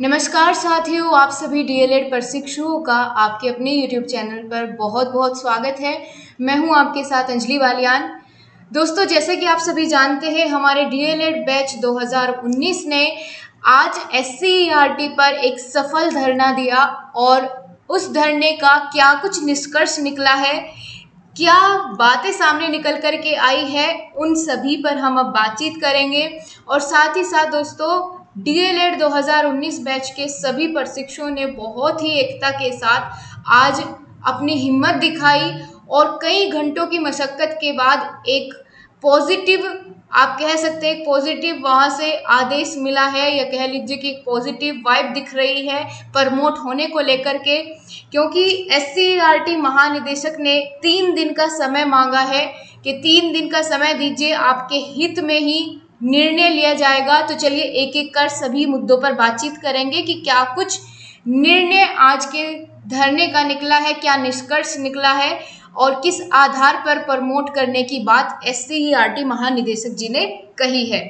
नमस्कार साथियों, आप सभी डीएलएड प्रशिक्षुओं का आपके अपने यूट्यूब चैनल पर बहुत बहुत स्वागत है। मैं हूँ आपके साथ अंजलि वालियान। दोस्तों, जैसे कि आप सभी जानते हैं, हमारे डीएलएड बैच 2019 ने आज एस e पर एक सफल धरना दिया और उस धरने का क्या कुछ निष्कर्ष निकला है, क्या बातें सामने निकल कर के आई है, उन सभी पर हम अब बातचीत करेंगे। और साथ ही साथ दोस्तों डीएलएड 2019 बैच के सभी प्रशिक्षुओं ने बहुत ही एकता के साथ आज अपनी हिम्मत दिखाई और कई घंटों की मशक्क़त के बाद एक पॉजिटिव, आप कह सकते हैं पॉजिटिव वहाँ से आदेश मिला है, या कह लीजिए कि एक पॉजिटिव वाइब दिख रही है प्रमोट होने को लेकर के, क्योंकि एस महानिदेशक ने तीन दिन का समय मांगा है कि तीन दिन का समय दीजिए आपके हित में ही निर्णय लिया जाएगा। तो चलिए एक एक कर सभी मुद्दों पर बातचीत करेंगे कि क्या कुछ निर्णय आज के धरने का निकला है क्या निष्कर्ष निकला है और किस आधार पर प्रमोट करने की बात एस महानिदेशक जी ने कही है।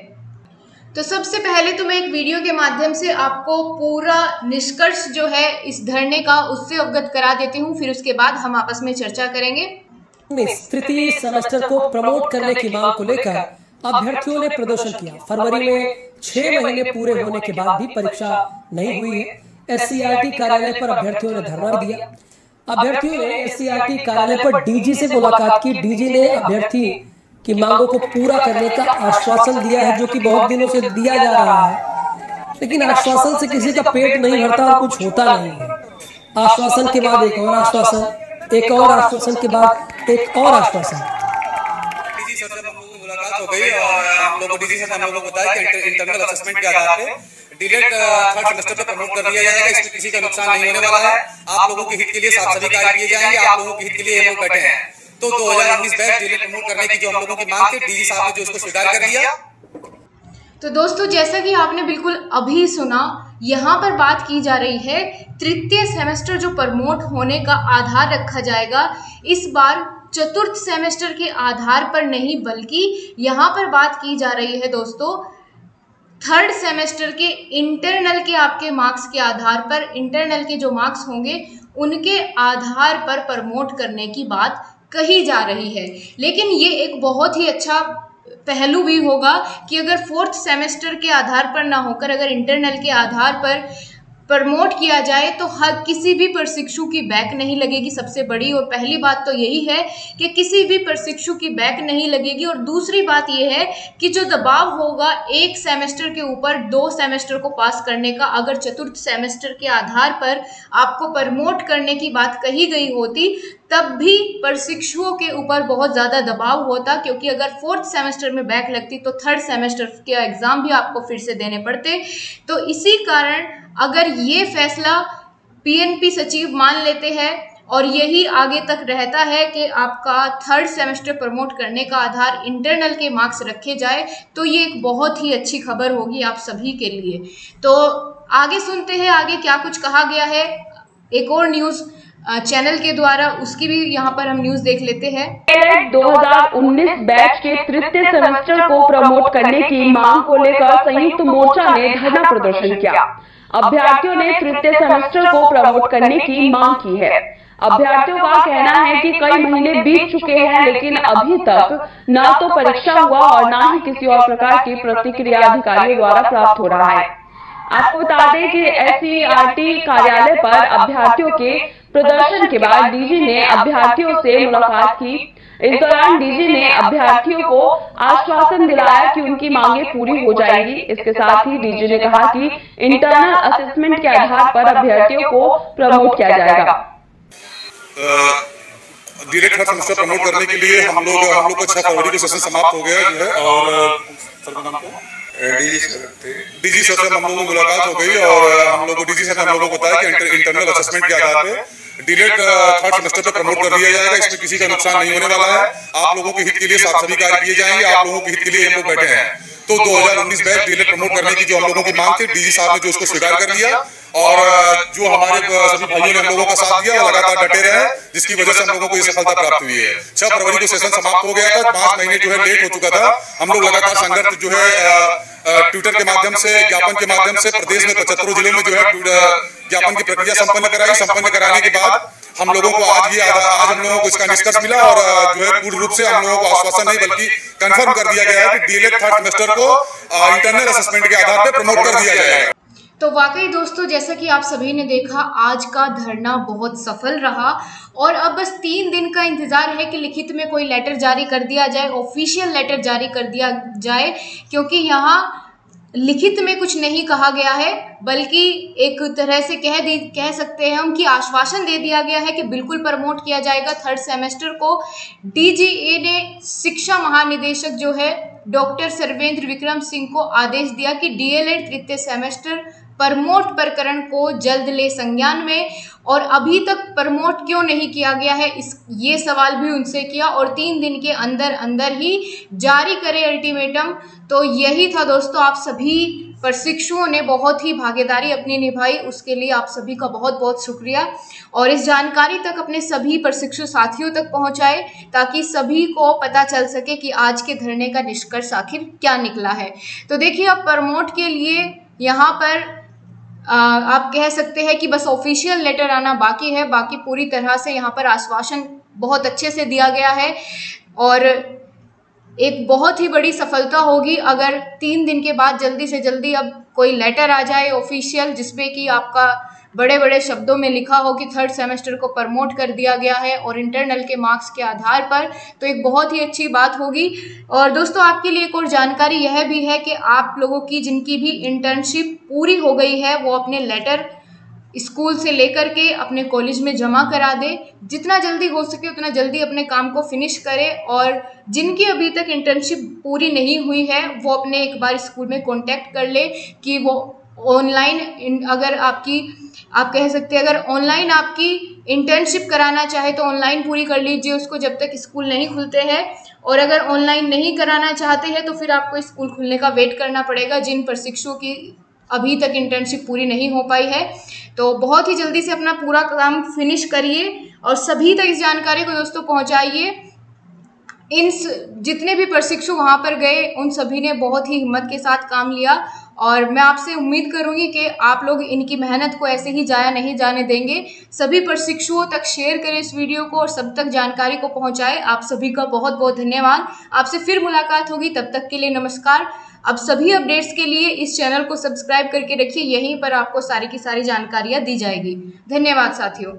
तो सबसे पहले तो मैं एक वीडियो के माध्यम से आपको पूरा निष्कर्ष जो है इस धरने का उससे अवगत करा देती हूँ फिर उसके बाद हम आपस में चर्चा करेंगे। तृतीय सेमेस्टर को प्रमोट करने की मांग को लेकर अभ्यर्थियों ने प्रदर्शन किया। फरवरी में छह महीने पूरे होने के बाद भी परीक्षा नहीं हुई। है एस कार्यालय पर अभ्यर्थियों ने धरना दिया। अभ्यर्थियों ने एस कार्यालय पर डीजी से मुलाकात की। डीजी ने अभ्यर्थी की मांगों को पूरा करने का आश्वासन दिया है जो कि बहुत दिनों से दिया जा रहा है। लेकिन आश्वासन से किसी का पेट नहीं भरता और कुछ होता नहीं है। आश्वासन के बाद एक और आश्वासन एक और आश्वासन के बाद एक और आश्वासन हो गई और हम लोग डीसी से हम लोग को बताया कि इंटरनल असेसमेंट के आधार पे डिलेट थर्ड सेमेस्टर पे प्रमोट कर दिया जाएगा। इसमें किसी का नुकसान नहीं होने वाला है। आप लोगों के हित के लिए साफ़ सभी कार्य किए जाएँगे। आप लोगों के हित के लिए लोग बैठे हैं। तो 2019 बैच डिलेट प्रमोट करने की जो हम लोगों की मांग थी डीजी साहब ने जो उसको स्वीकार कर दिया तो दोस्तों, जैसा कि आपने बिल्कुल अभी सुना यहाँ पर बात की जा रही है, तृतीय सेमेस्टर जो प्रमोट होने का आधार रखा जाएगा, इस बार चतुर्थ सेमेस्टर के आधार पर नहीं, बल्कि यहाँ पर बात की जा रही है दोस्तों, थर्ड सेमेस्टर के इंटरनल के आपके मार्क्स के आधार पर, इंटरनल के जो मार्क्स होंगे, उनके आधार पर प्रमोट करने की बात कही जा रही है। लेकिन ये एक बहुत ही अच्छा पहलू भी होगा कि अगर फोर्थ सेमेस्टर के आधार पर ना होकर, अगर इंटरनल के आधार पर प्रमोट किया जाए तो हर किसी भी प्रशिक्षु की बैक नहीं लगेगी सबसे बड़ी। और पहली बात तो यही है कि किसी भी प्रशिक्षु की बैक नहीं लगेगी। और दूसरी बात यह है कि जो दबाव होगा एक सेमेस्टर के ऊपर, दो सेमेस्टर को पास करने का, अगर चतुर्थ सेमेस्टर के आधार पर आपको प्रमोट करने की बात कही गई होती तब भी प्रशिक्षुओं के ऊपर बहुत ज़्यादा दबाव होता, क्योंकि अगर फोर्थ सेमेस्टर में बैक लगती तो थर्ड सेमेस्टर के एग्ज़ाम भी आपको फिर से देने पड़ते। तो इसी कारण अगर ये फैसला पीएनपी सचिव मान लेते हैं और यही आगे तक रहता है कि आपका थर्ड सेमेस्टर प्रमोट करने का आधार इंटरनल के मार्क्स रखे जाए तो ये एक बहुत ही अच्छी खबर होगी आप सभी के लिए। तो आगे सुनते हैं, आगे क्या कुछ कहा गया है। एक और न्यूज़ चैनल के द्वारा उसकी भी यहाँ पर हम न्यूज़ देख लेते हैं। 2019 बैच के तृतीय सेमेस्टर को प्रमोट करने की मांग को लेकर संयुक्त मोर्चा ने धरना प्रदर्शन किया। अभ्यर्थियों ने तृतीय सेमेस्टर को प्रमोट करने की मांग की है। अभ्यर्थियों का कहना है कि कई महीने बीत चुके हैं, लेकिन अभी तक न तो परीक्षा हुआ और न ही किसी और प्रकार की प्रतिक्रिया अधिकारियों द्वारा प्राप्त हो रहा है। आपको बता दें कि एस कार्यालय पर अभ्यर्थियों के प्रदर्शन के बाद डीजी ने अभ्यर्थियों से मुलाकात की। इस दौरान डीजी ने अभ्यर्थियों को आश्वासन दिलाया कि उनकी मांगे पूरी हो जाएगी। इसके साथ ही डीजी ने कहा कि इंटरनल असेसमेंट के आधार पर अभ्यर्थियों को प्रमोट किया जाएगा। डायरेक्ट हर सेमेस्टर प्रमोट करने के लिए हम लोग हम लोग का छह फरवरी को सेशन समाप्त हो गया जो है और डीजी सर से हम लोगों की मुलाकात हो गई और हम लोग को डीजी सर ने हम लोगों को बताया कि इंटरनल असेसमेंट के आधार पे डिलेट थर्ड सेमेस्टर पे प्रमोट कर दिया जाएगा, इसमें किसी का नुकसान नहीं होने वाला है। आप लोगों के हित के लिए साथ सभी कार्य किए जाएँगे, आप लोगों के हित के लिए हम लोग बैठे हैं। तो 2019 बैच डीएलएड प्रमोट करने की जो हम लोगों की मांग थी डीजी साहब ने जो उसको स्वीकार कर लिया, और जो हमारे सभी भाइयों ने हम लोगों का साथ दिया लगातार डटे रहे जिसकी वजह से हम लोगों को ये सफलता प्राप्त हुई है। छह फरवरी को सेशन समाप्त हो गया था, पाँच महीने जो है लेट हो चुका था। हम लोग लगातार संघर्ष जो है ट्विटर के माध्यम से, ज्ञापन के माध्यम से प्रदेश में पचहत्तरों ज़िले में जो है ज्ञापन की प्रक्रिया संपन्न कराई। संपन्न कराने के बाद हम लोगों को आज ये आज हम लोगों को इसका निष्कर्ष मिला और जो है पूर्ण रूप से हम लोगों को आश्वासन नहीं, बल्कि कंफर्म कर दिया गया है कि D El Ed third semester को इंटरनल असेसमेंट के आधार पर प्रमोट कर दिया जाएगा। तो वाकई दोस्तों, जैसा कि आप सभी ने देखा, आज का धरना बहुत सफल रहा और अब बस तीन दिन का इंतज़ार है कि लिखित में कोई लेटर जारी कर दिया जाए ऑफिशियल लेटर जारी कर दिया जाए, क्योंकि यहाँ लिखित में कुछ नहीं कहा गया है। बल्कि एक तरह से कह दी, कह सकते हैं हम कि आश्वासन दे दिया गया है कि बिल्कुल प्रमोट किया जाएगा थर्ड सेमेस्टर को। डीजीए ने शिक्षा महानिदेशक जो है, डॉक्टर सर्वेंद्र विक्रम सिंह को आदेश दिया कि डीएलएड तृतीय सेमेस्टर प्रमोट प्रकरण को जल्द ले संज्ञान में और अभी तक प्रमोट क्यों नहीं किया गया है, इस, ये सवाल भी उनसे किया और तीन दिन के अंदर अंदर ही जारी करे अल्टीमेटम। तो यही था दोस्तों, आप सभी प्रशिक्षुओं ने बहुत ही भागीदारी अपनी निभाई, उसके लिए आप सभी का बहुत बहुत शुक्रिया। और इस जानकारी तक अपने सभी प्रशिक्षु साथियों तक पहुँचाए, ताकि सभी को पता चल सके कि आज के धरने का निष्कर्ष आखिर क्या निकला है। तो देखिए, अब प्रमोट के लिए यहाँ पर आप कह सकते हैं कि बस ऑफिशियल लेटर आना बाकी है। बाकी पूरी तरह से यहाँ पर आश्वासन बहुत अच्छे से दिया गया है। और एक बहुत ही बड़ी सफलता होगी अगर तीन दिन के बाद जल्दी से जल्दी अब कोई लेटर आ जाए ऑफिशियल जिसमें कि आपका बड़े बड़े शब्दों में लिखा हो कि थर्ड सेमेस्टर को प्रमोट कर दिया गया है और इंटरनल के मार्क्स के आधार पर तो एक बहुत ही अच्छी बात होगी। और दोस्तों, आपके लिए एक और जानकारी यह भी है कि आप लोगों की जिनकी भी इंटर्नशिप पूरी हो गई है, वो अपने लेटर स्कूल से लेकर के अपने कॉलेज में जमा करा दे। जितना जल्दी हो सके उतना जल्दी अपने काम को फिनिश करें और जिनकी अभी तक इंटर्नशिप पूरी नहीं हुई है, वो अपने एक बार स्कूल में कांटेक्ट कर ले कि वो ऑनलाइन अगर आपकी, आप कह सकते हैं, अगर ऑनलाइन आपकी इंटर्नशिप कराना चाहे तो ऑनलाइन पूरी कर लीजिए, उसको जब तक स्कूल नहीं खुलते हैं। और अगर ऑनलाइन नहीं कराना चाहते हैं तो फिर आपको स्कूल खुलने का वेट करना पड़ेगा जिन प्रशिक्षुओं की अभी तक इंटर्नशिप पूरी नहीं हो पाई है। तो बहुत ही जल्दी से अपना पूरा काम फिनिश करिए और सभी तक इस जानकारी को दोस्तों पहुंचाइए। इन जितने भी प्रशिक्षु वहाँ पर गए, उन सभी ने बहुत ही हिम्मत के साथ काम लिया और मैं आपसे उम्मीद करूँगी कि आप लोग इनकी मेहनत को ऐसे ही जाया नहीं जाने देंगे। सभी प्रशिक्षुओं तक शेयर करें इस वीडियो को और सब तक जानकारी को पहुंचाएँ। आप सभी का बहुत बहुत धन्यवाद। आपसे फिर मुलाकात होगी, तब तक के लिए नमस्कार। अब सभी अपडेट्स के लिए इस चैनल को सब्सक्राइब करके रखिए, यहीं पर आपको सारी की सारी जानकारियाँ दी जाएगी। धन्यवाद साथियों।